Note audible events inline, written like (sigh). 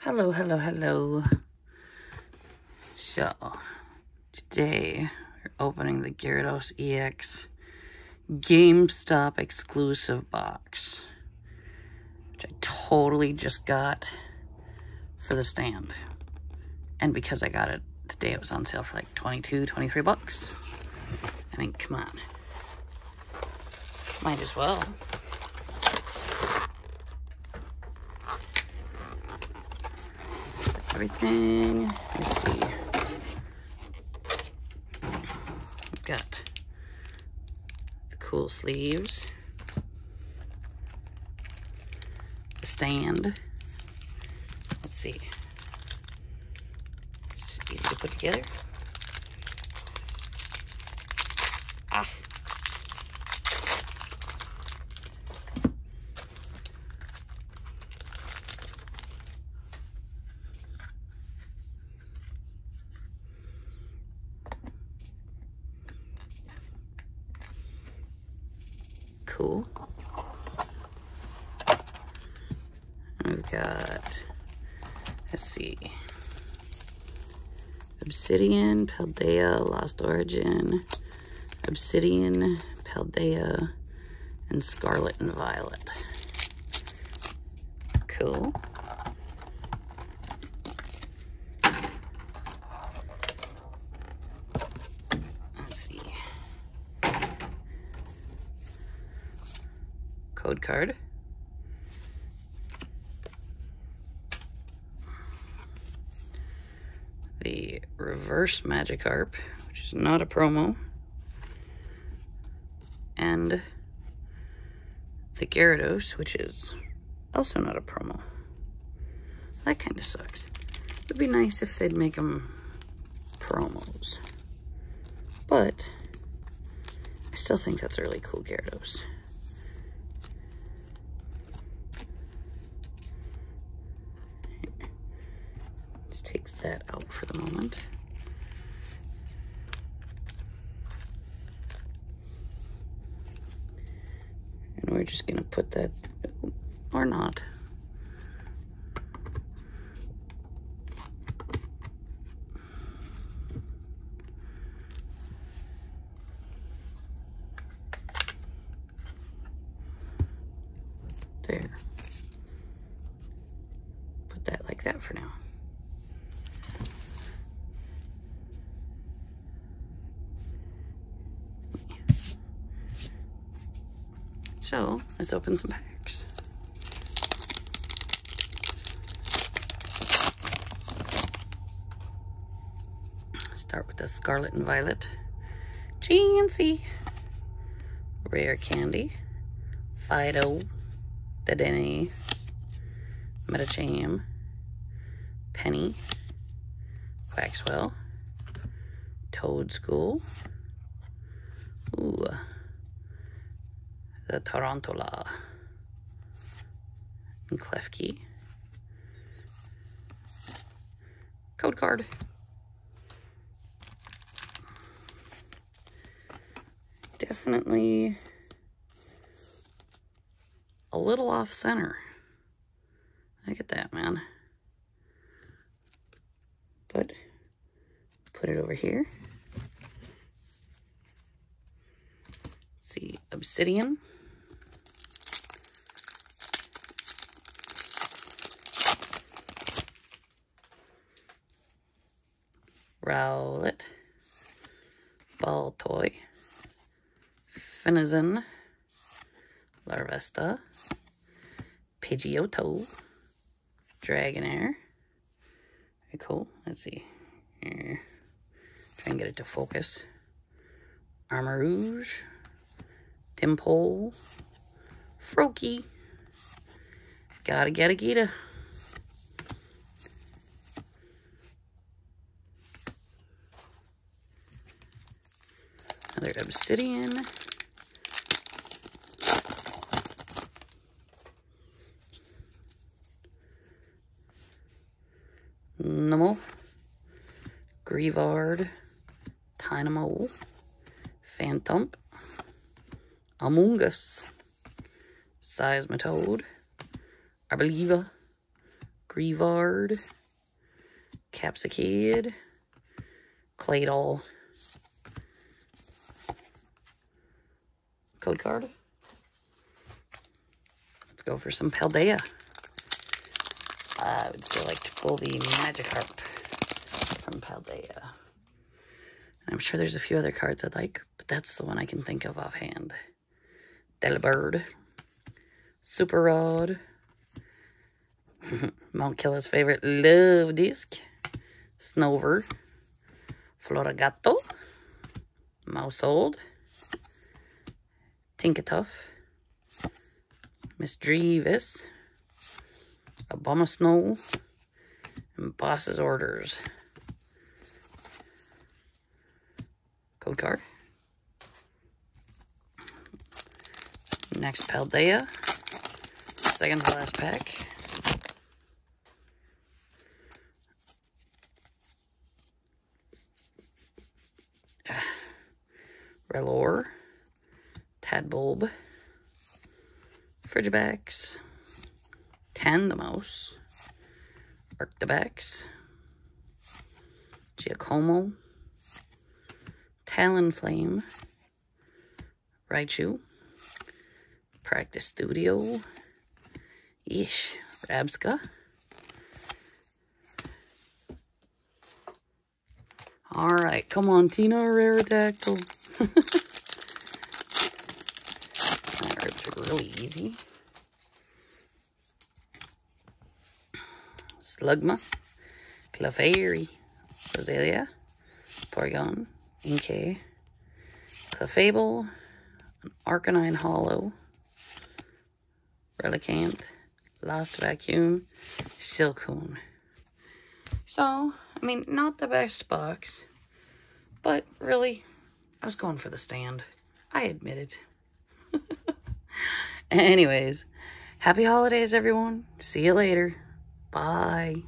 Hello, hello, hello. So, today we're opening the Gyarados EX GameStop exclusive box, which I totally just got for the stamp. And because I got it the day it was on sale for like 22, 23 bucks. I mean, come on. Might as well. Everything. Let's see. We've got the cool sleeves, the stand. Let's see. It's easy to put together. Ah. Cool. We've got, let's see, Obsidian, Paldea, Lost Origin, Obsidian, Paldea, and Scarlet and Violet. Cool. Let's see. Code card. The reverse Magikarp, which is not a promo. And the Gyarados, which is also not a promo. That kind of sucks. It would be nice if they'd make them promos. But I still think that's a really cool Gyarados. Let's take that out for the moment. And we're just gonna put that, or not. There. Put that like that for now. So let's open some packs. Start with the Scarlet and Violet. Chansey. Rare Candy. Fidough. The Denny. Medicham. Penny. Quaxwell. Toedscool. Ooh the Tarountula and key, Code card. Definitely a little off center. I get that, man. But put it over here. Let's see, Obsidian. Baltoy, Finizen, Larvesta, Pidgeotto, Dragonair. Very cool. Let's see. Here. Try and get it to focus. Armarouge, Tympole, Froakie. Gotta get a Geeta. Another obsidian. Numel. Greavard. Dynamo. Phantump. Amoonguss. Seismitoad. Arboliva. Uh, Greavard, Capsakid, Claydol, code card. Let's go for some Paldea. I would still like to pull the Magikarp from Paldea. I'm sure there's a few other cards I'd like, but that's the one I can think of offhand. Delibird, Super Rod, (laughs) Mount Killer's favorite Love Disc, Snover, Floragato, Maushold, Tinkatuff, Misdreavus, snow and Boss's Orders. Code card. Next Paldea. Second to last pack. (sighs) Rellor. Tadbulb. Frigibax. Tandemaus. Arctibax. Giacomo. Talonflame. Raichu. Practice Studio. Ish. Rabsca. Alright, come on, Tina Raridactyl. (laughs) that rips really easy. Slugma. Clefairy. Roselia. Porygon. Inkay. Clefable. Arcanine Hollow. Relicanth. Lost Vacuum. Silcoon. So, I mean, not the best box, but really, I was going for the stand. I admit it. (laughs) (laughs) Anyways, happy holidays, everyone. See you later. Bye.